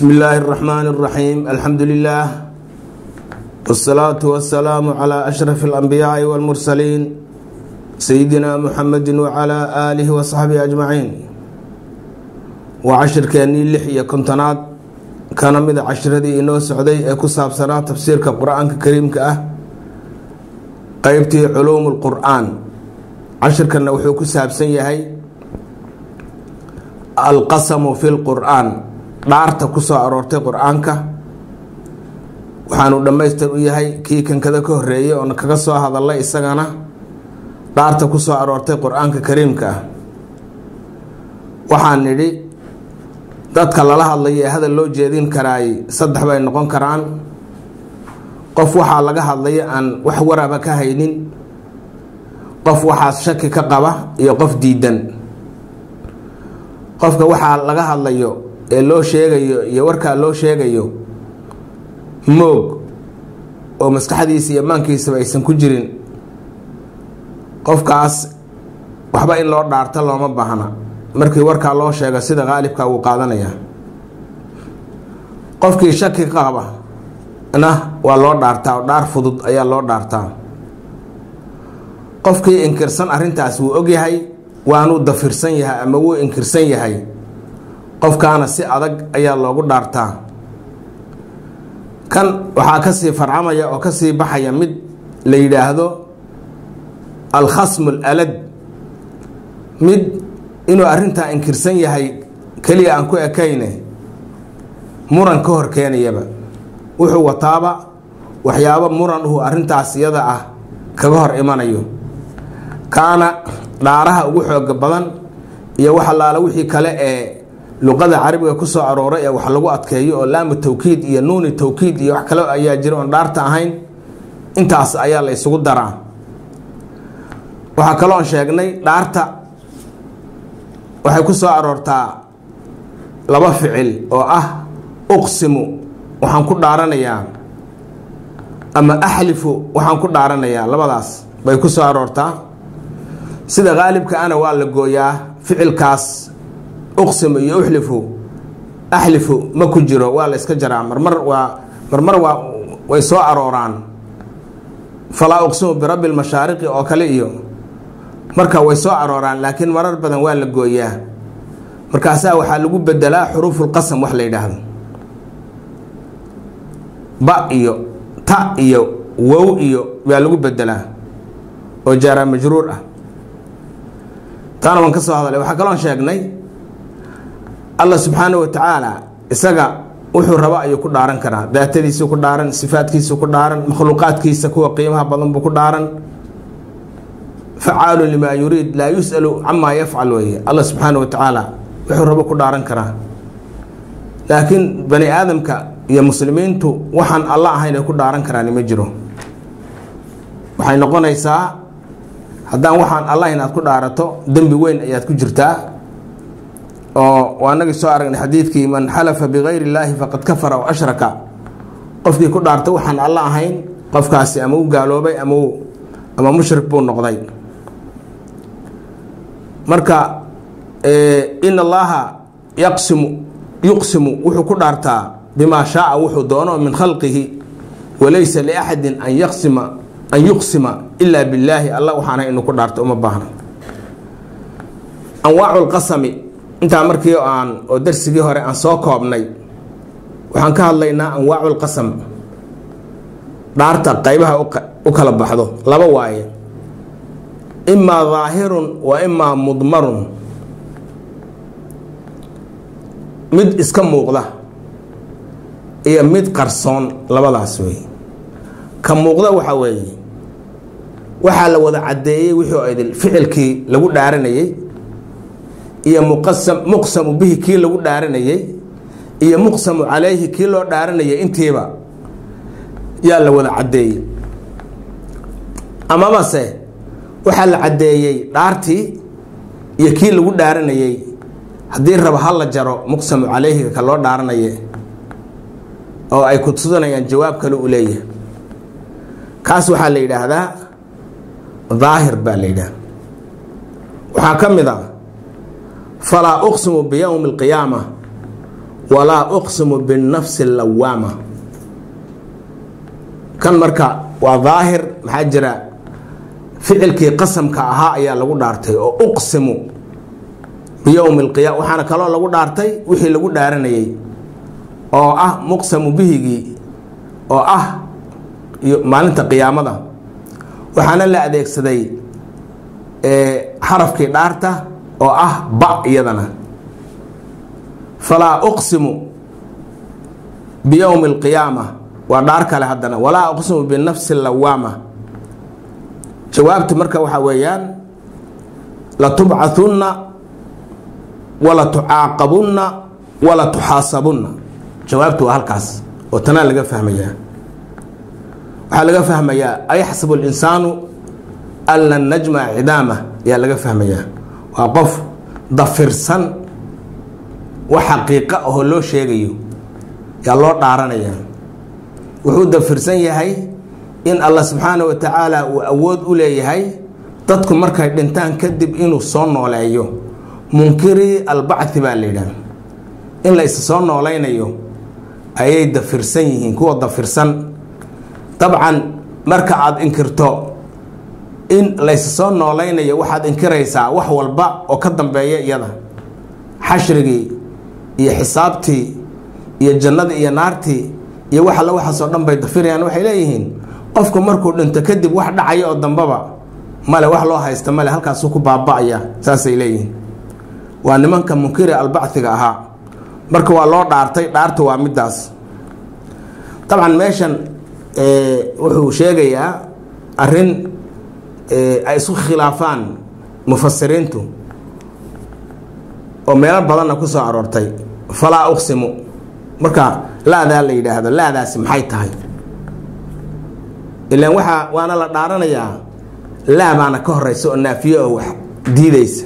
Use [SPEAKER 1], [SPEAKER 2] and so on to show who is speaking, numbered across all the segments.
[SPEAKER 1] bismi illaahi araxmaan araxiim alxamdu lilaah wsalaatu wasalaamu calaa ashraf alambiyaai walmursaliin sayidina muxamedi wacalaa aalihi wasaxbihi ajmaciin waa cashirkeenii lix iyo kontonaad. Kana mida cashiradii inoo socday ee ku saabsanaa tafsiirka qur'aanka kariimka ah. Qeybtii culuum lqur-aan cashirkanna wuxuu ku saabsan yahay alqasamu fi lquraan dhaarta ku soo aroortay qur'aanka. Waxaanu dhammaystir u yahay kii kankada ka horreeyey oona kaga soo hadallay isagana dhaarta ku soo aroortay qur'aanka kariimka ah. Waxaan nidhi dadka lala hadlaya ee hadal loo jeedin karaay saddex bay noqon karaan. Qof waxaa laga hadlaya aan wax waraba ka haynin qof waxaas shaki ka qaba iyo qof diidan. Qofka waxaa laga hadlayo ee loo sheegayo iyo warkaa loo sheegayo moog oo maskaxdiisa iyo maankiisaba aysan ku jirin qofkaas waxba in loo dhaarto looma baahna. Markii warkaa loo sheego sida qaalibka wuu qaadanayaa qofkii shaki qaba na waa loo dhaartaa oo dhaar fudud ayaa loo dhaartaa. Qofkii inkirsan arrintaas wuu ogyahay waanuu dafirsan yahay ama wuu inkirsan yahay qofkaana si adag ayaa loogu dhaartaa. Kan waxaa ka sii farcamaya oo ka sii baxaya mid la yidhaahdo alkhasmu alalad mid inuu arrintaa inkirsan yahay keliya aan ku ekayne muran ka hor keenayaba. Wuxuu wataaba waxyaabo muran uhu arrintaas iyada ah kaga hor imanayo. Kaana dhaaraha ugu xooga badan iyo wax allaala wixii kale ee luqada carabiga ku soo arooray ee wax lagu adkeeyo oo laamu tawkiid iyo nuuni tawkiid iyo wax kale ayaa jira oon dhaarta ahayn intaas ayaa la isugu daraa. Waxaa kaloon sheegnay dhaarta waxay ku soo aroortaa laba ficil oo ah uqsimu waxaan ku dhaaranayaa ama axlifu waxaan ku dhaaranayaa labadaas bay ku soo aroortaa. Sida qaalibka ana waa la gooyaa ficilkaas uqsimu iyo uxlifu axlifu ma ku jiro waa la iska jaraa. Marmar waa marmar waa way soo arooraan. Falaa uqsimu birabbi lmashaariqi oo kale iyo marka way soo arooraan laakiin marar badan waa la gooyaa. Markaasaa waxaa lagu bedelaa xuruufulqasam wax la yidhaahdo. Ba iyo ta iyo wow iyo baa lagu bedelaa oo jaaraa majruur ah. Taana waan ka soo hadalay waxaa kaloon sheegnay allah subxaana wa tacaala isaga wuxuu raba ayuu ku dhaaran karaa. Daatadiisuu ku dhaaran sifaadkiisuu ku dhaaran makhluuqaadkiisa kuwa qiimaha badan buu ku dhaaran. Facaalu limaa yuriid laa yus'alu camaa yafcal weeye. Allah subxaana wa tacaala wuxuu rabo ku dhaaran karaa. Laakiin bani aadamka iyo muslimiintu waxaan alla ahayn ay ku dhaaran karaan ma jiro. Waxay noqonaysaa haddaan waxaan allah inaad ku dhaarato dembi weyn ayaad ku jirtaa oo waa nagii soo aragnay xadiidkii man xalafa bikayr illaahi faqad kafara o ashraka. Qofkii ku dhaarta waxaan alla ahayn qofkaasi ama u gaaloobay ama mushrik buu noqday. Marka in allaha yaqsimu yuqsimu wuxuu ku dhaartaa bimaa shaaa wuxuu doono min khalqihi walaysa liaxadin an yaqsima an yuqsima ilaa billaahi. Alla waxaana inuu ku dhaarto uma baahna. Anwaacu lqasami intaa markii aan oo darsigii hore aan soo koobnay waxaan ka hadlaynaa anwaacu lqasam dhaarta qaybaha u kala baxdo laba waaye. Imaa daahirun wa imaa mudmarun. Mid iska muuqda iyo mid qarsoon labadaas wey ka muuqda waxa weeye waxaa la wada caddeeyey wixii ficilkii lagu dhaaranayey iyo muqsamu bihi kii lagu dhaaranayey iyo muqsamu calayhi kii loo dhaaranayay intiiba yaa la wada caddeeyey. Amabase waxaa la caddeeyey dhaartii iyo kii lagu dhaaranayey haddii raba ha la jaro muqsamu calayhiga ka loo dhaaranaye oo ay ku tusanayaan jawaab kale u leeyahay. Kaas waxaa la yidhaahdaa daahir baa la yidhaahda waxaa ka mid a falaa uqsimu biyowmi alqiyaama walaa uqsimu binnafsi lawaama kan marka waa daahir maxaa jira ficilkii qasamka ahaa ayaa lagu dhaartay oo uqsimu biyowmi alqiyaama waxaana kaloo lagu dhaartay wixii lagu dhaaranayay oo ah muqsamu bihigii oo ah maalinta qiyaamada waxaana la adeegsaday xarafkii dhaarta oo ah ba iyadana. Falaa uqsimu biyowmi alqiyaama. Waa dhaar kale haddana. Walaa uqsimu binafsi lawaama. Jawaabtu marka waxaa weeyaan latubcathunna wala tucaaqabunna wala tuxaasabunna jawaabtu waa halkaas oo tanaa laga fahmayaa. Waxaa laga fahmayaa ayaxsabu اlinsaanu an lan najmac cidaamah ayaa laga fahmayaa waa qof dafirsan wax xaqiiqa ahoo loo sheegayo yaa loo dhaaranaya wuxuu dafirsan yahay in allah subxaana wa tacaala uu awood u leeyahay dadku markay dhintaan kadib inuu soo nooleeyo. Munkiri albacthi baa la yidhaah in la isa soo noolaynayo ayay dafirsan yihiin kuwa dafirsan. Dabcan marka aada inkirto in laysa soo noolaynayo waxaad inkiraysaa wax walba oo ka dambeeya iyada. Xashrigii iyo xisaabtii iyo jannadii iyo naartii iyo wax alle waxaasoo dhan bay dafirayaan waxay leeyihiin. Qofku markuu dhinto kadib wax dhacaya oo dambaba male wax loo haysta male halkaasuu ku baaba-aya saasay leeyihiin. Waa nimanka munkiri albacdiga ahaa. Marka waa loo dhaartay dhaarta waa midaas dabcan meeshan wuxuu sheegayaa arrin ay isku khilaafaan mufasiriintu oo meelo badanna ku soo aroortay. Falaa uqsimu. Marka laadaa la yidhaahdo laadaasi maxay tahay? Ilaan waxaa waana la dhaaranayaa laa baana ka horeysa oo naafiye oo wax diideysa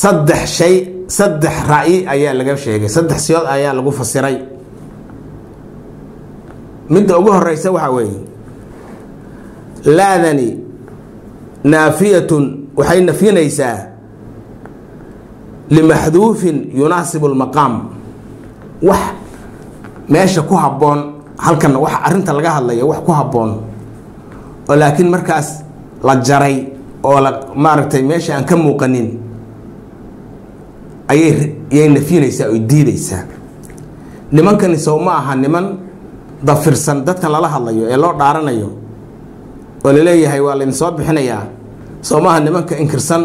[SPEAKER 1] saddex shay saddex ra'yi ayaa laga sheegay. Saddex siyood ayaa lagu fasiray. Midda ugu horeysa waxaa weeye laadani naafiyatun waxay nafyinaysaa limaxduufin yunaasibu lmaqaam wax meesha ku habboon halkan wax arinta laga hadlaya wax ku habboon. Oo laakiin markaas la jaray oo la maaragtay meesha aan ka muuqanin ayay yay nafyinaysaa oy diideysaa nimankani sow ma aha niman dafirsan dadkan lala hadlayo ee loo dhaaranayo oo la leeyahay waa laydin soo bixinayaa soo nimanka inkirsan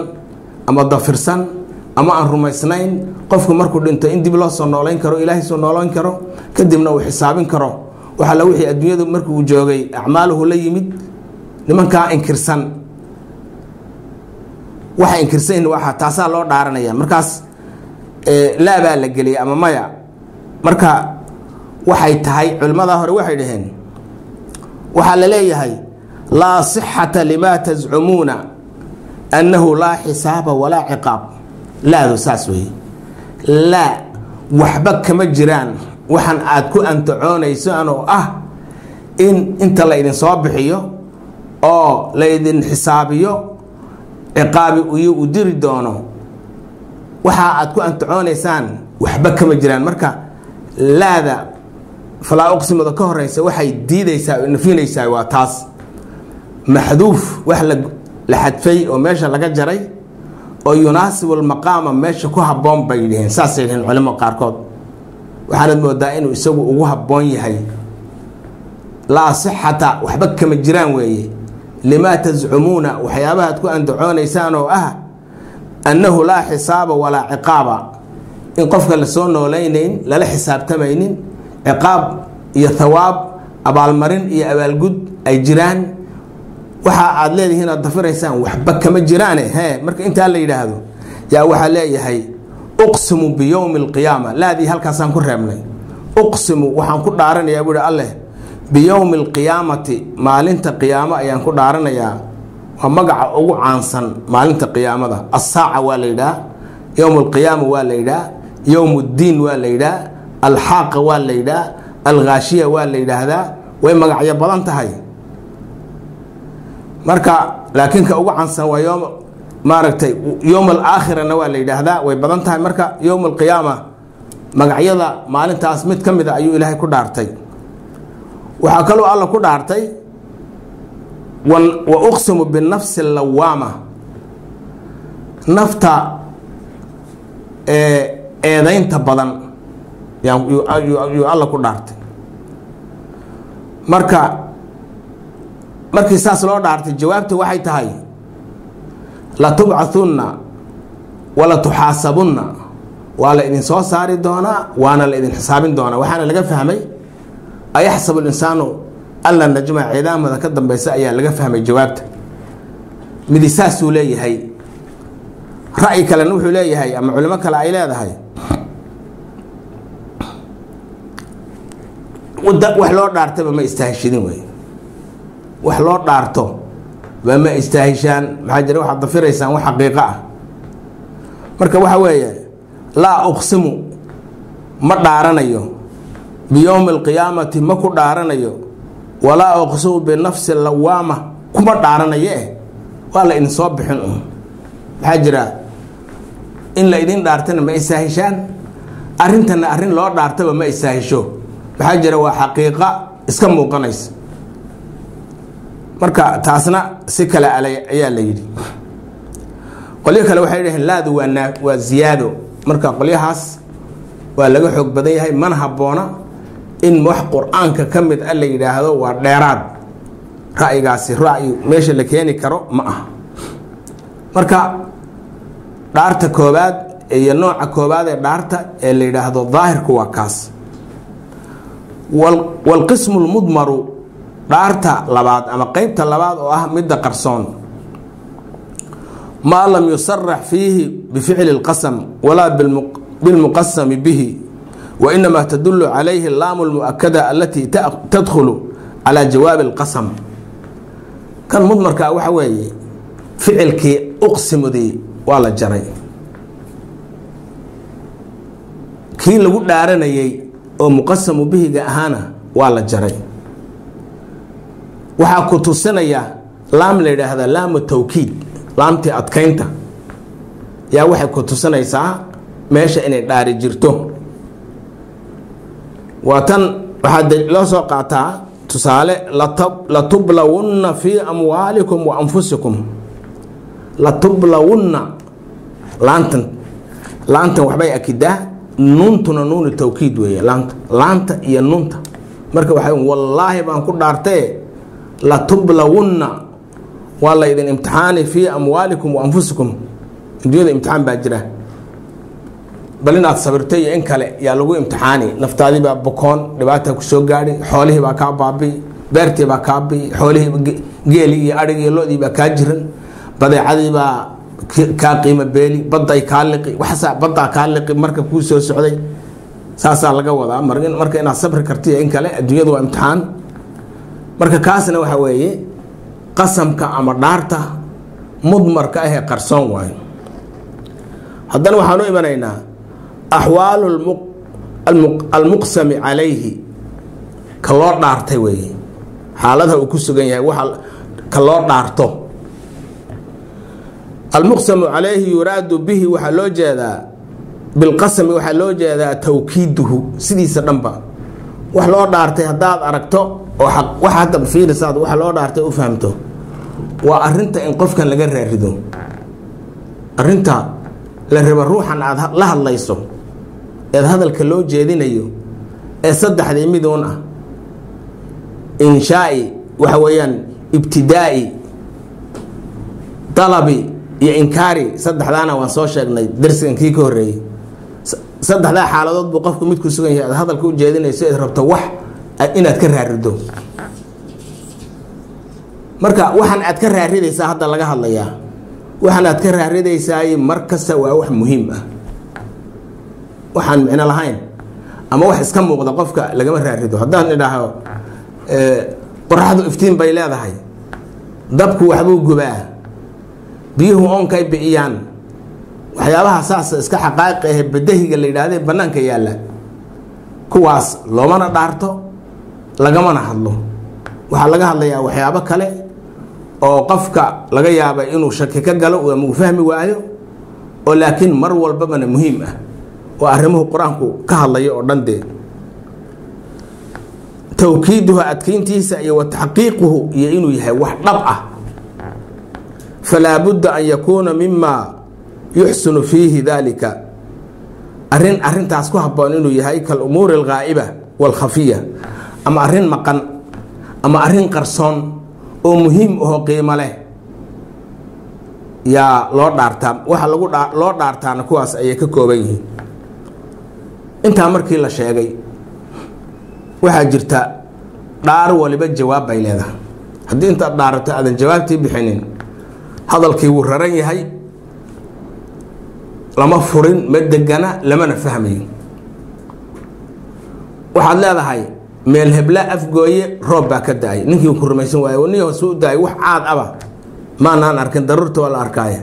[SPEAKER 1] ama dafirsan ama aan rumaysnayn qofku markuu dhinto in dib loo soo noolayn karo ilaahay soo noolayn karo kadibna uu xisaabin karo. Waxaa la wixii adduunyadu markuu joogay acmaaluhu la yimid nimankaa inkirsan. Waxa inkirsan waa taasaa loo dhaaranaya. Markaas laabaa la geliyay ama maya. Marka waxay tahay culimmada hore waxay dhaheen waxaa la leeyahay laa sixata lima tascumuuna annahu laa xisaaba walaa ciqaab laadu saas weeye. Laa waxba kama jiraan. Waxaan aad ku antacoonaysan oo ah in inta laydin soo bixiyo oo laydin xisaabiyo ciqaabi iyo u diri doono waxa aad ku antacoonaysaan waxba kama jiraan. Marka laada falaa uqsimada ka horeysa waxay diideysaa oo nafinaysaa waa taas maxduuf wax la xadfay oo meesha laga jaray oo yunaasibu lmaqaama meesha ku habboon bay dhiheen saasay dhiheen culimo qaarkood. Waxaanad moodaa inuu isagu ugu habboon yahay. Laa sixata waxba kama jiraan weeye. Limaa tascumuuna waxyaabaha ad ku andacoonaysaan oo ah annahu laa xisaaba walaa ciqaaba. In qofka la soo noolaynayn lala xisaabtamaynin ciqaab iyo thawaab abaalmarin iyo abaalgud ay jiraan waxa aad leedihiin aad dafiraysaan waxba kama jiraane he marka intaa la yidhaahdo yaa waxaa leeyahay uqsimu biyowmi alqiyaama laadii halkaasaan ku reebnay uqsimu waxaan ku dhaaranayaa buuhi alleh biyowmi alqiyaamati maalinta qiyaamo ayaan ku dhaaranayaa waa magaca ugu caansan maalinta qiyaamada. Assaaca waa la yidhaha yowm alqiyaama waa la yidhaha yowm ddiin waa la yidhaha alxaaqa waa la yidhaha alghaashiya waa la yidhaahdaa way magacyo badan tahay marka laakiin ka ugu caansan waa maaragtay yowm alaakhirana waa la yidhaahdaa. Way badan tahay marka yowm alqiyaama magacyada maalintaas mid ka mid a ayuu ilaahay ku dhaartay. Waxaa kaloo alla ku dhaartay wa uqsimu binafsi lawaama nafta eedaynta badan yuu alla ku dhaartay. Marka markii saas loo dhaartay jawaabta waxay tahay latubcathunna wala tuxaasabunna. Waa la idin soo saari doonaa waana la idin xisaabin doonaa waxaana laga fahmay ayaxsabu linsaanu alla najmac ciidaamada ka dambeysa ayaa laga fahmay jawaabta. Midi saasuu leeyahay. Ra'yi kalena wuxuu leeyahay ama culimo kale ay leedahay. Wax loo dhaartaba ma istaahishidin wey wax loo dhaarto ba ma istaahishaan maxaa jira? Waxaad dafiraysaan wax xaqiiqo ah. Marka waxa weeye laa uqsimu ma dhaaranayo. Biyowmi alqiyaamati ma ku dhaaranayo. Walaa uqsimu binafsi lawaama kuma dhaaranayo eh waa la idin soo bixin un maxaa jira? In la idin dhaartana ma istaahishaan arrintana arrin loo dhaartaba ma istaahisho maxaa jira? Waa xaqiiqa iska muuqanaysa marka taasna si kale ayaa la yidhi. Qolyo kale waxay dhaheen laadu waa ziyaado. Marka qolyahaas waa laga xoog badan yahay mana habboona in wax qur'aanka ka mid a la yidhaahdo waa dheeraad. Ra'yigaasi ra'yi meesha la keeni karo ma aha. Marka dhaarta koobaad iyo nooca koobaad ee dhaarta ee la yidhaahdo daahirku waa kaas. Walqismu lmudmaru dhaarta labaad ama qeybta labaad oo ah midda qarsoon. Maa lam yusarax fiihi bificli اlqasm walaa bilmuqasami bihi wainamaa tadulu calayhi laamu lmuakada alatii tadkhulu calaa jawaabi اlqasm kan mudmarkaa waxa weeye ficilkii uqsimudii waa la jaray. Kii lagu dhaaranayey oo muqasamu bihiga ahaana waa la jaray waxaa ku tusinaya laam la yidhaahda laamu tawkiid laamtii adkaynta. Yaa waxay ku tusinaysaa meesha inay dhaari jirto. Waa tan waxaa loo soo qaataa tusaale latublawunna fii amwaalikum wa anfusikum. Latublawunna laantan laantan waxbay akidaa nuuntuna nuunu tawkiid weeye laanta laanta iyo nuunta. Marka waxay wallaahi baan ku dhaartee latublawunna waa la ydin imtixaani fii amwaalikum wa anfusikum. Adduunyada imtixaan baa jira. Bal inaad sabirto iyo in kale yaa lagu imtixaani. Naftaadii baa bukoon dhibaata ku soo gaadhi xoolihii baa kaa baabi'i beertii baa kaa bi'i xoolihii geeli iyo adhigii lodii baa kaa jiran badeecadii baa kaa qiimo beeli badday kaa liqi waxaasa baddaa kaa liqi marka kuu soo socday. Saasaa laga wadaa marka inaad sabri kartiyo in kale adduunyadu waa imtixaan marka kaasna waxa weeye qasamka ama dhaarta mudmarka ahee qarsoon waayo. Haddana waxaan u imanaynaa axwaalu almuqsami calayhi ka loo dhaartay weeye. Xaaladaha uu ku sugan yahay waxa ka loo dhaarto. Almuqsamu calayhi yuraadu bihi waxaa loo jeedaa bilqasami waxaa loo jeedaa tawkiiduhu sidiisa dhanba. Wax loo dhaartay haddaad aragto oo wax hadda fiirisaad wax loo dhaartay u waa arinta in qofkan laga raarido. Arinta la raba ruuxan aad la hadlayso eed hadalka loo jeedinayo ee saddexdii miduun ah. Inshaai waxa weeyaan ibtidaa'i dalabi iyo inkaari saddexdaana waan soo sheegnay darsigan kii ka horreeyey saddexdaa xaaladood buu qofku mid ku sugan yahay aad hadalka u jeedinayso eed rabto wax inaad ka raarido. Marka waxaan aad ka raaridaysaa hadda laga hadlayaa. Waxaan aad ka raaridaysaay mar kasta waa wax muhiim ah. Waxaan micno lahayn. Ama wax iska muuqda qofka lagama raarido. Haddaan idhaaho qoraxdu iftiin bay leedahay. Dabku waxbuu gubaa. Biyuhu oonkay bi'iyaan waxyaabaha saasa iska xaqaaiq ahe badahiga la yidhaahde bannaanka yaalla. Kuwaas loomana dhaarto lagamana hadlo. Waxaa laga hadlayaa waxyaabo kale oo qofka laga yaaba inuu shaki ka galo ama uu fahmi waayo oo laakiin mar walbabana muhiim ah oo arrimuhu qur'aanku ka hadlayo oo dhan dee. Towkiiduhu adkeyntiisa iyo wa taxqiiquhu iyo inuu yahay wax dhab ah. Falaa budda an yakuuna mima yuxsinu fiihi dalika arrin arrintaas ku habboon inuu yahay kalumuuri alghaa'iba waalkhafiya ama arrin maqan ama arrin qarsoon oo muhiim ahoo qiimo leh. Yaa loo dhaartaa waxa lagu loo dhaartaana kuwaas ayay ka kooban yihiin. Intaa markii la sheegay waxaa jirta dhaar waliba jawaab bay leedahay. Haddii intaad dhaarato aadan jawaabtii bixinin hadalkii wuu raran yahay lama furin ma degana lamana fahmayo waxaad leedahay meel hebla afgooye roob baa ka da'ay ninkii ku rumaysan waaye nin hoose u daayay wax caad aba. Maanaan arkin daruurta waa la arkaaya.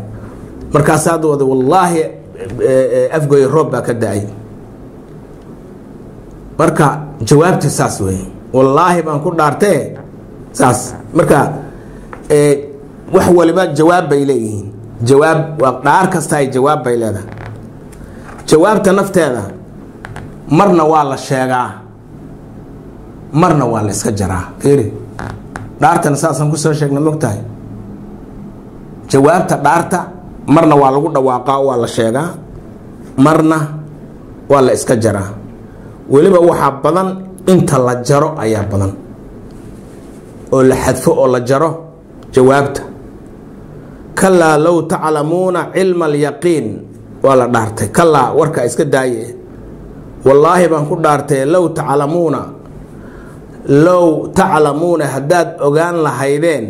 [SPEAKER 1] Markaasaad wada wallaahi afgooye roob baa ka da'ay marka jawaabti saas wey wallaahi baan ku dhaartee? Saas. Marka wax waliba jawaab bay leeyihiin. Jawaab waa dhaar kasta ay jawaab bay leedahay. Jawaabta nafteeda marna waa la sheegaa marna waa la iska jaraa. Fiiri. Dhaartana saasaan ku soo sheegna mogtahay jawaabta dhaarta marna waa lagu dhawaaqaa waa la sheegaa. Marna waa la iska jaraa. Weliba waxaa badan inta la jaro ayaa badan. Oo la xadfo oo la jaro jawaabta. Kalaa low taclamuuna cilma alyaqiin. Waa la dhaartay. Kalaa warka iska daaye. Wallaahi baan ku dhaartay low taclamuuna low taclamuuna haddaad ogaan lahaydeen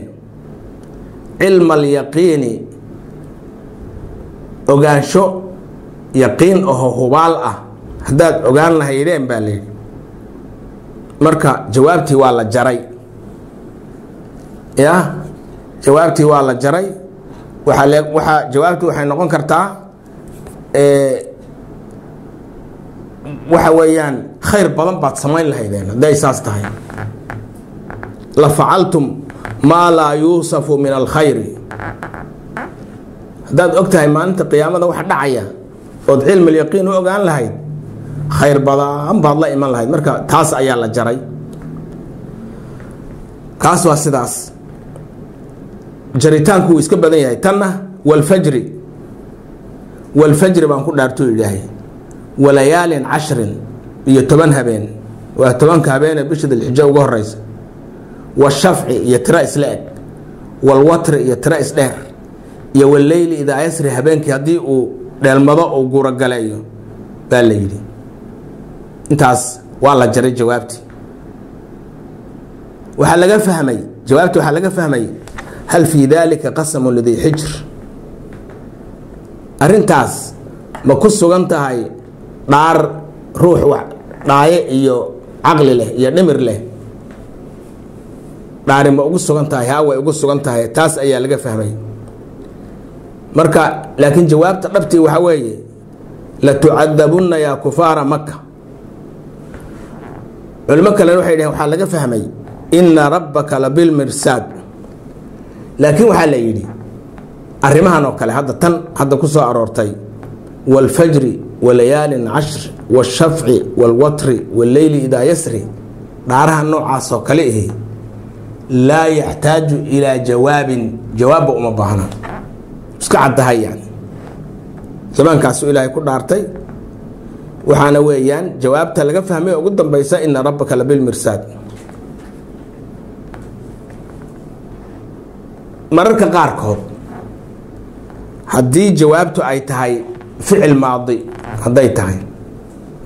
[SPEAKER 1] cilma alyaqiini ogaansho yaqiin aho hubaal ah haddaad ogaan lahaydeen baa layidhi marka jawaabtii waa la jaray. Ya jawaabtii waa la jaray. Waaa jawaabtii waxay noqon kartaa waxa weeyaan khayr badan baad samayn lahaydeen hadday saas tahay. La facaltum maa laa yuusafu min alkhayri haddaad og tahay maalinta qiyaamada waxa dhacaya ood cilmi lyaqiin u ogaan lahayd khayr badan baad la iman lahayd. Marka taas ayaa la jaray. Kaas waa sidaas. Jaritaanku wuu iska badan yahay. Tanna walfajri. Walfajri baan ku dhaartuu ilaahay walayaalin cashrin iyo toban habeen. Waa tobanka habeenee bisha dilxijo uga horeysa washafci iyo tiro isla eg. Walwatri iyo tiro isdheer. Iyo waleyli idaa yasri habeenkii haddii uu dheelmado uu guurogaleeyo baa la yidhi. Intaas waa la jaray jawaabtii. Waxaa laga fahmay jawaabti waxaa laga fahmay hal fii dalika qasamu lidii xijr arrintaas ma ku sugan tahay dhaar ruux wax dhaaye iyo caqli leh iyo dhimir leh. Dhaari ma ugu sugan tahay haa way ugu sugan tahay taas ayaa laga fahmay. Marka laakiin jawaabta dhabtii waxaa weeye latucadabunna yaa kufaara maka culimo kalena waxay dhaheen waxaa laga fahmay ina rabbaka labilmirsaad laakiin waxaa la yidhi arrimahan oo kale hadda tan hadda ku soo aroortay wاlfajri walayaalin cashr washafci walwatri walleyli idaa yasri dhaaraha noocaasoo kale ihi laa yaxtaaju ilaa jawaabin jawaabba uma baahna. Iska caddahay yani. Zamaankaasu ilaahay ku dhaartay. Waxaana weeyaan jawaabta laga fahmay ugu dambaysa ina rabbaka labilmirsaad mararka qaarkood haddii jawaabtu ay tahay ficil maadi hadday tahay.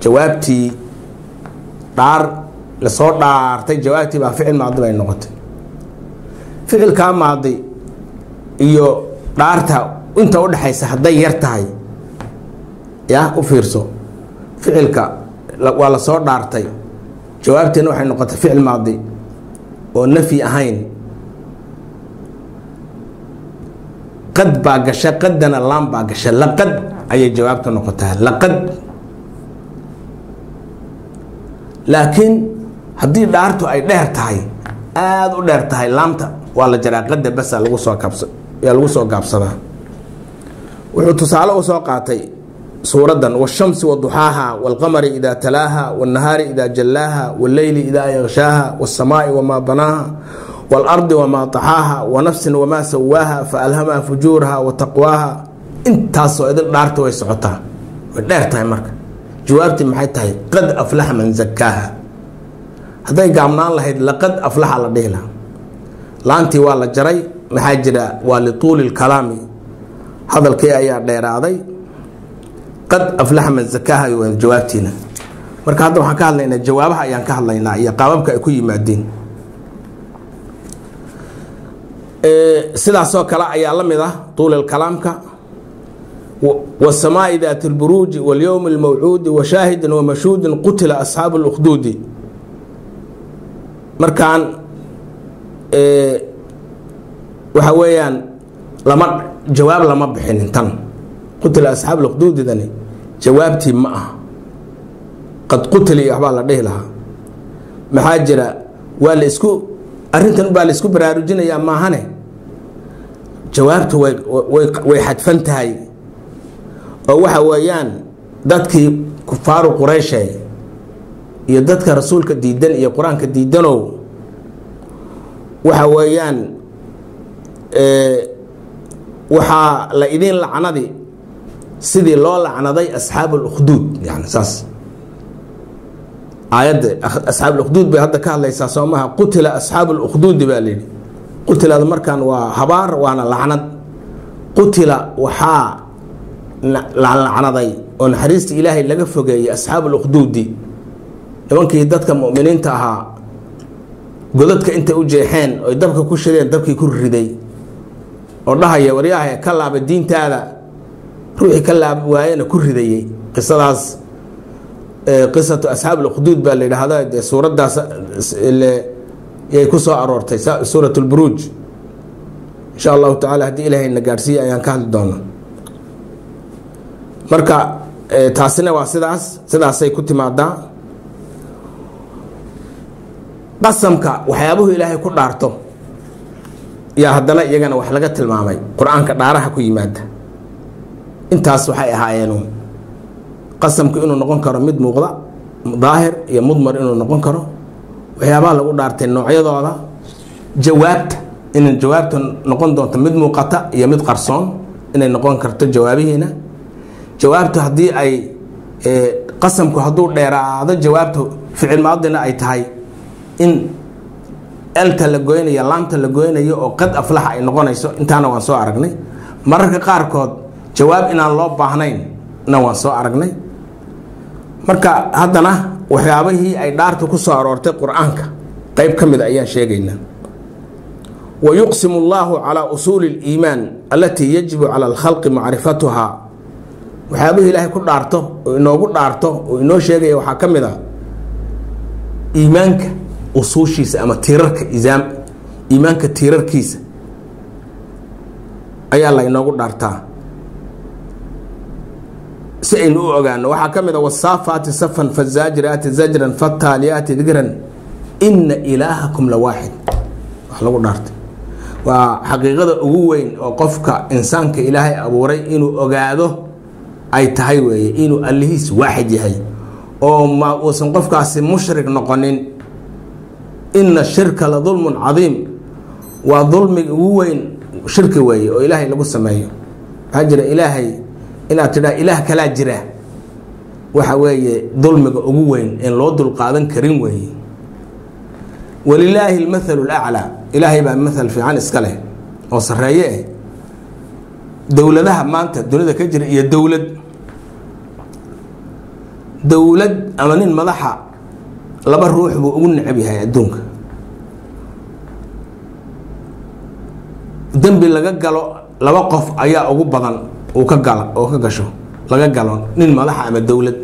[SPEAKER 1] Jawaabtii dhaar la soo dhaartay jawaabtii baa ficil maadi bay noqotay. Ficilkaa maadi iyo dhaarta inta udhexaysa hadday yar tahay ya u fiirso. Ficilka waa la soo dhaartay. Jawaabteena waxay noqotay ficil maadi oo nafyi ahayn. Qad baa gasha qadana laan baa gasha laqad ayay jawaabta noqotaa laqad laakiin haddii dhaartu ay dheer tahay aada u dheer tahay laamta waa la jaraa qada basa lagu soo kabsa yaa lagu soo gaabsadaa. Wuxuu tusaale u soo qaatay suuraddan washamsi waduxaaha walqamari idaa talaaha walnahaari idaa jallaaha walleyli idaa yaqshaaha wasamaa'i wamaa banaaha waalardi wamaa taxaaha wanafsin wamaa sawaaha faalhamaha fujuuraha wa intaasoo idin dhaarta way socotaa. Way dheer tahay marka. Jawaabtii maxay tahay qad aflaxa man zakaaha. Hadday gaabnaan lahayd laqad aflaxa la dhihi laha laantii waa la jaray maxaa jira waa lituuli lkalaami hadalkii ayaa dheeraaday qad aflaxa man zakaaha waa jawaabtiina. Marka hadda waxaan ka hadlaynaa jawaabaha ayaan ka hadlaynaa iyo qaababka ay ku yimaadeen. Sidaasoo kale ayaa la mid ah tuuli lkalaamka والسماء ذات البروج واليوم الموعود وشاهد ومشهود قتل أصحاب الأخدود markaan waxa weeyaan lama jawaab lama bixinin tan qutila asxaab lukduudidani jawaabtii ma ah qad qutila iyo waxbaa la dhihi lahaa maxaa jira waa la isku arrintan baa la isku baraarujinayaa maahane jawaabtu way way xadfan tahay oo waxa weeyaan dadkii kufaaru qurayshe iyo dadka rasuulka diidan iyo qur-aanka diidanow waxa weeyaan waxaa la idin lacnadi sidii loo lacnaday asxaabu اlukhduud yani saas aayadda asxaab اlukhduud bay hadda ka hadlaysaa soo maha qutila asxaabu اlukhduudi baa layidhi qutilada markaan waa habaar waana lacnad qutila waxaa lacnaday oo naxariista ilaahay laga fogeeyey asxaabu lukhduudi nimankii dadka muminiinta ahaa godadka intay u jeexeen oy dabka ku shideen dabkii ku riday oo dhahaya waryaha ka laaba diintaada. Ruuxii ka laab waayana ku ridayey. Qisadaas qisatu asxaab baa la yidhaahda dee suuraddaas yay ku soo aroortay suurat lburuuj insha allahu tacaala haddii ilaahay na gaadhsiiya ayaan ka hadli doonaa marka taasina waa sidaas sidaasay ku timaadaa. Qasamka waxyaabuhu ilaahay ku dhaarto. Yaa haddana iyagana wax laga tilmaamay. Qur'aanka dhaaraha ku yimaada. Intaas waxay ahaayeenu qasamku inuu noqon karo mid muuqda daahir iyo mudmar inuu noqon karo waxyaabaha lagu dhaartay noocyadooda. Jawaabta inay jawaabta noqon doonto mid muuqata iyo mid qarsoon inay noqon karto jawaabihiina jawaabtu haddii ay qasamku hadduu dheeraado jawaabtu ficil maadina ay tahay in elta la goynayo laamta la goynayo oo qad aflaxa ay noqonayso intaana waan soo aragnay. Mararka qaarkood jawaab inaan loo baahnayn na waan soo aragnay. Marka haddana waxyaabihii ay dhaarta ku soo aroortay qur'aanka qeyb ka mid ayaan sheegaynaa. Wa yuqsimu allahu calaa usuuli اliimaan alatii yajibu cala alkhalqi macrifatuhaa waxyaabihii ilaahay ku dhaarto oo inoogu dhaarto oo inoo sheegaya waxaa ka mid a iimaanka usuushiisa ama tiirarka iisaam iimaanka tiirarkiisa ayaa la inoogu dhaartaa. Si aynu u ogaano waxaa ka mid a wasaafaati safan fazaajiraati zajran fataaliyaati dikran ina ilaahakum la waaxid wax lagu dhaartay waa xaqiiqada ugu weyn oo qofka insaanka ilaahay abuuray inuu ogaado ay tahay weeye inuu allihiis waaxid yahay oo ma uusan qofkaasi mushrik noqonin. Ina shirka la dulmun cadiim. Waa dulmiga ugu weyn shirki weeye oo ilaahay lagu sameeyo. Maxaa jira ilaahay inaad tidhaa ilaah kalaa jira. Waxa weeye dulmiga ugu weyn in loo dulqaadan karin weeye. Walilaahi almathalu laclaa ilaahay baa mathal fiican iska leh oo sarreeye eh. Dowladaha maanta dunida ka jira iyo dowlad dowlad ama nin madaxa laba ruux buu ugu necab yahay adduunka. Dembi laga galo laba qof ayaa ugu badan uu ka gala oo ka gasho laga galo nin madaxa ama dowlad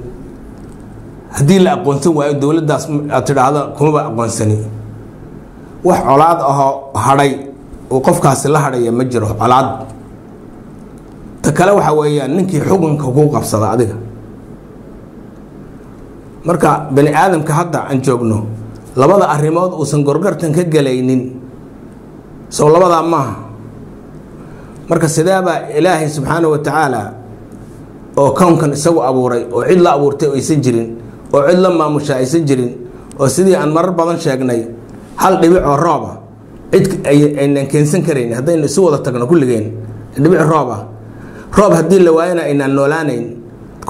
[SPEAKER 1] haddii la aqoonsan waayo dowladdaas aad tidhaahdo kumaba aqoonsani. Wax colaad ahoo hadhay uu qofkaasi la hadhaya ma jiro colaad. Ta kale waxa weeyaan ninkii xukunka kuu qabsada adiga marka bani aadamka hadda aan joogno labada arrimood uusan gorgartan ka gelaynin sow labadaa maaha. Marka sideebaa ilaahay subxaanahu wa tacaala oo kownkan isagu abuuray oo cid la abuurtay oo aysan jirin oo cid la maamusha aysan jirin oo sidii aan marar badan sheegnay hal dhibic oo roob ah cid aynan keensan karayn haddaynu isu wada tagno kulligeen dhibic roob ah. Roob haddii la waayana aynaan noolaanayn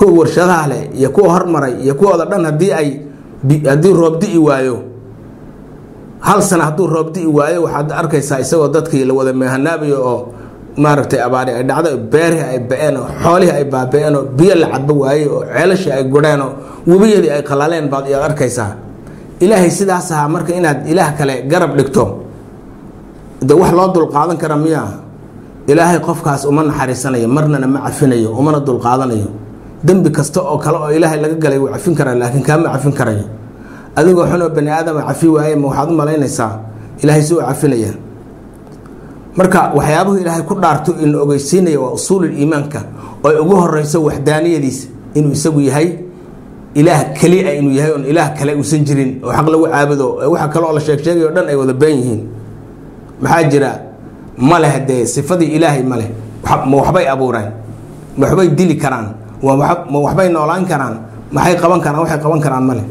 [SPEAKER 1] kuwa warshadaha leh iyo kuwa hormaray iyo kuwooda dhan haddii ay haddii roob di'i waayo. Hal sana hadduu roob di'i waayo waxaad arkaysaa isagoo dadkii la wada meehanaabayo oo maaragtay abaari ay dhacday beerihii ay ba'een oo xoolihii ay baaba-een oo biyo la cadbo waayey oo ceelashii ay gudheen oo webiyadii ay qalaleen baad iyaad arkaysaa. Ilaahay sidaas ahaa marka inaad ilaah kale garab dhigto. De wax loo dulqaadan kara miyaa? Ilaahay qofkaas uma naxariisanayo marnana ma cafinayo umana dulqaadanayo dembi kasta oo kale oo ilaahay laga galay wuu cafin karaa laakiin kaama cafin karayo adigoo xunoo bani aadama cafi waaye ma waxaad u malaynaysaa? Ilaahay si cafinaya marka waxyaabuhu ilaahay ku dhaarto ina ogeysiinaya waa usuulul iimaanka oo ugu horeyso waxdaaniyadiisa inuu isagu yahay ilaah kelia inuu yahay oon ilaah kale uusan jirin oo xaq lagu caabudo waxa kale oo la sheeg sheegay o dhan ay wada been yihiin. Maxaa jira? Ma leh dee sifadii ilaahay ma leh. Ma waxbay abuureen ma waxbay dili karaan waxbay noolaan karaan. Maxay qaban karaan waxay qaban karaan ma leh.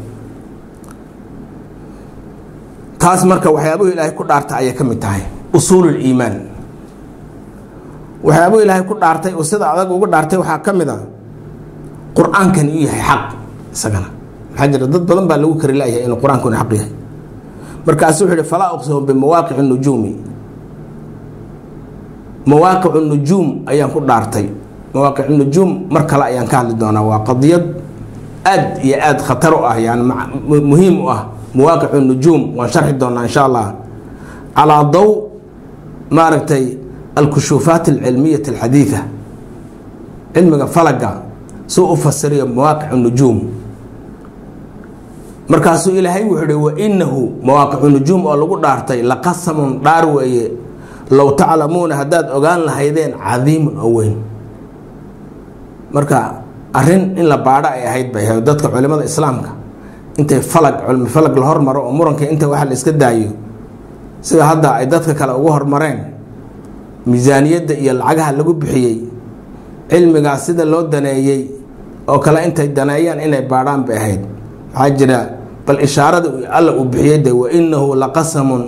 [SPEAKER 1] Taas marka waxyaabuhu ilaahay ku dhaarta ayay ka mid tahay. Usuulul iimaan. Waxyaabuhu ilaahay ku dhaartay oo sida adag uga dhaartay waxaa ka mid a qur'aankan uu yahay xaq isagana. Maxaa jira dad badan baa lagu kari layahay inuu qur'aankuna xaq yahay. Markaasu wuxuu yihi falaa uqsimu bimawaaqici nujuumi. Mawaaqicu nujuum ayaan ku dhaartay mawaaqicu nujuum mar kale ayaan ka hadli doonaa. Waa qadiyad aad iyo aad khatar u ah yani muhiim u ah. Mawaaqicu nujuum waan sharxi doonaa insha allah calaa daw maaragtay alkushuufaat alcilmiyat alxadiida cilmiga falaga suu u fasiriyo mawaaqicu nujuum. Markaasuu ilaahay wuxuu hi wainahu mawaaqicu nujuum oo lagu dhaartay laqasamun dhaar weeye. Low taclamuuna haddaad ogaan lahaydeen cadiimun oo weyn marka arrin in la baadho ay ahayd bay dadka culimada islaamka. Intay falag culmi falag la hormaro oo muranka inta waxa la iska daayo. Sida hadda ay dadka kale ugu hormareen miisaaniyadda iyo lacagaha lagu bixiyey cilmigaas sida loo daneeyey oo kale intay daneeyaan inay baadhaan bay ahayd. Waxaa jira bal ishaarada alla uu bixiyey de wainahu laqasamun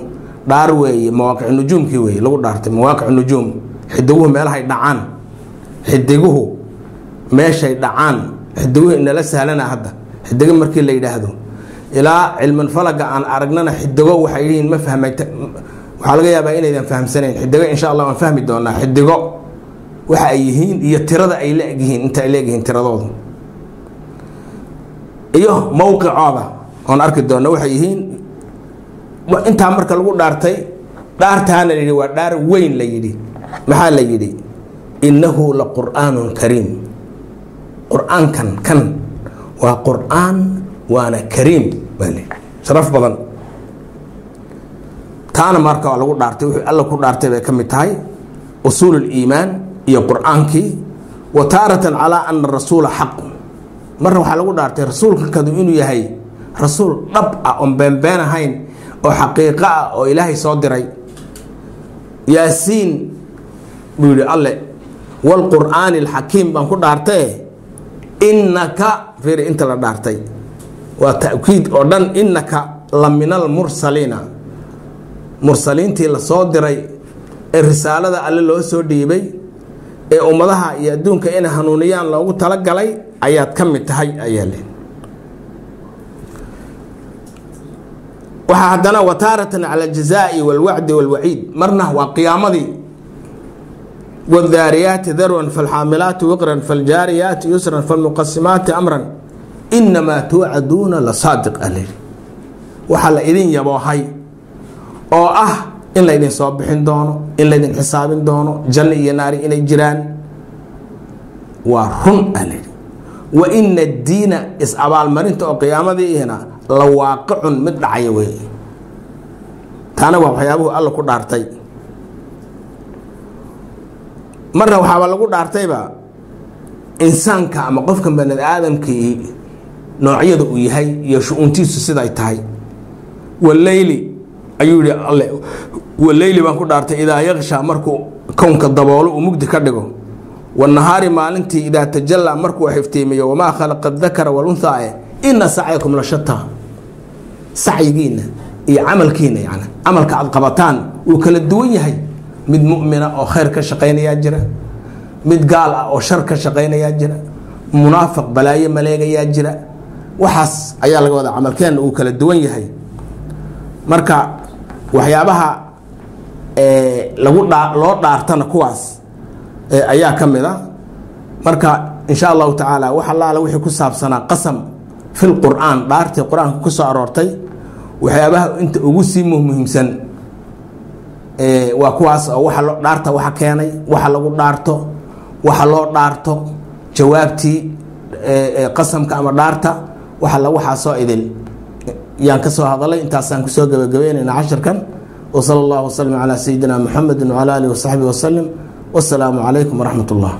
[SPEAKER 1] dhaar weeye mawaaqic nujuumkii weeye lagu dhaartay mawaaqic nujuum xidiguhu meelahay dhacaan xidiguhu meeshay dhacaan xidiguhu inala sahlana hadda xidigo markii la yidhaahdo. Ilaa cilman falaga aan aragnana xidigo waxay yihiin ma fahmay waxaa laga yaabaa inaydan fahamsanayn xidigo insha allah waan fahmi doonaa xidigo. Waxa ay yihiin iyo tirada ay leegyihiin inta ay leegyihiin tiradoodu. Iyo mowqicooda oon arki doona waxay yihiin intaa marka lagu dhaartay dhaartaana layidhi waa dhaar weyn la yidhi. Maxaa la yidhi? Innahu la qur'aanun kariim qur'aankan kan waa qur'aan waana kariim sharaf badan. Taana marka waa lagu dhaartay wuxuu alla ku dhaartay bay ka mid tahay usuul اliimaan iyo qur'aankii. Wa taaratan calaa ana rasuula xaq. Marna waxaa lagu dhaartay rasuulka kadu inuu yahay rasuul dhab ah oon beenbeen ahayn oo xaqiiqo ah oo ilaahay soo diray. Yaasiin buu yihi alle walqur'aani alxakiim baan ku dhaartee innaka fiiri inta la dhaartay. Waa ta'kiid oo dhan innaka la min almursaliina mursaliintii la soo diray ee risaalada alle loo soo dhiibay ee ummadaha iyo adduunka inay hanuuniyaan loogu talagalay ayaad ka mid tahay ayaa le waxaa haddana wataaratan cala aljazaai walwacdi walwaciid. Marna waa qiyaamadii wadaariyaati darwan falxaamilaati wiqran faljaariyaati yusran falmuqasimaati amran inamaa tuucaduuna la saadiq aleyh waxaa la idin yaboohay oo ah in laydin soo bixin doono in laydin xisaabin doono janno iyo naari inay jiraan waa run aleyhi wa ina addiina is-abaalmarinta oo qiyaamadiina la waaqicun mid dhacaya wey taana waa waxyaabuhu alla ku dhaartay marna waxaaba lagu dhaartayba insaanka ama qofka bani aadamkii noocyada uu yahay iyo shu-uuntiisu siday tahay. Waleyli ayuu yihi alle waleyli baan ku dhaartay idaa yaksha markuu kownka daboolo uu mugdi ka dhigo. Wanahaari maalintii idaa tajallaa markuu xiftiimiyo wamaa khalaqa dakara walunhaa e ina sacyakum la shataa sacyigiina iyo camalkiina yani camalka aad qabataan wuu kala duwan yahay mid mumina oo khayr ka shaqaynayaa jira mid gaal ah oo shar ka shaqaynayaa jira munaafiq balaayo maleegayaa jira. Waxaas ayaa laga wadaa camalkeenna uu kala duwan yahay. Marka waxyaabaha lagu dhaa loo dhaartana kuwaas ayaa ka mid a marka insha allahu tacaala wax allaala wixii ku saabsanaa qasam fil qur'aan dhaartii qur'aanka ku soo aroortay waxyaabaha inta ugu sii muhiimsan waa kuwaas oo waa loo dhaarta waxa keenay waxa lagu dhaarto waxa loo dhaarto jawaabtii qasamka ama dhaarta waxa la waxaasoo idil yaan ka soo hadalay intaasaan kusoo gabagabeynayna cashirkan وصلى الله وسلم على سيدنا محمد وعلى آله وصحبه وسلم والسلام عليكم ورحمة الله